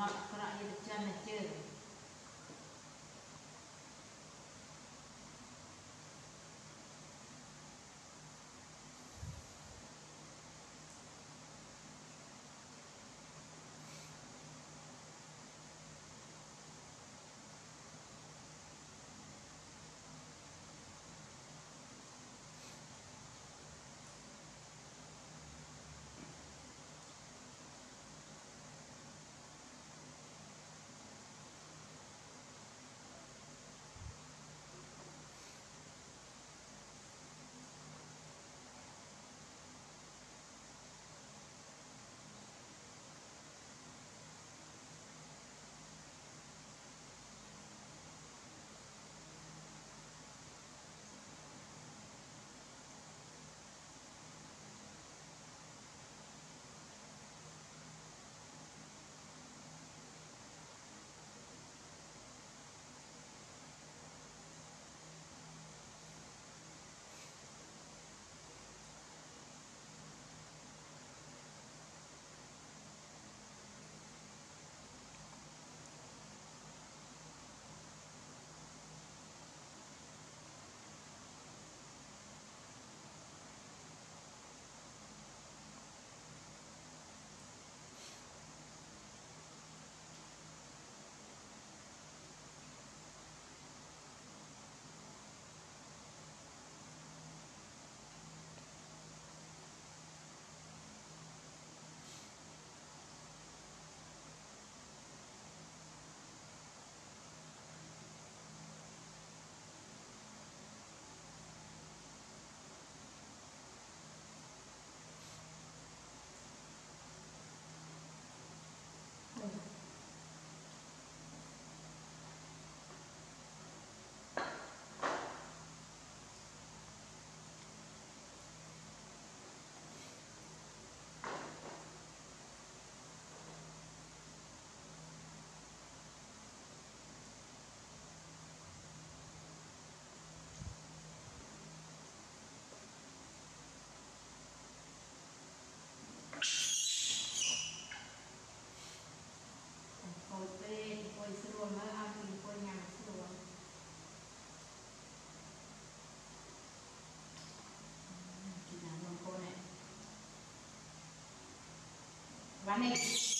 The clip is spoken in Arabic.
Kerak kerak dia macam வணக்கம்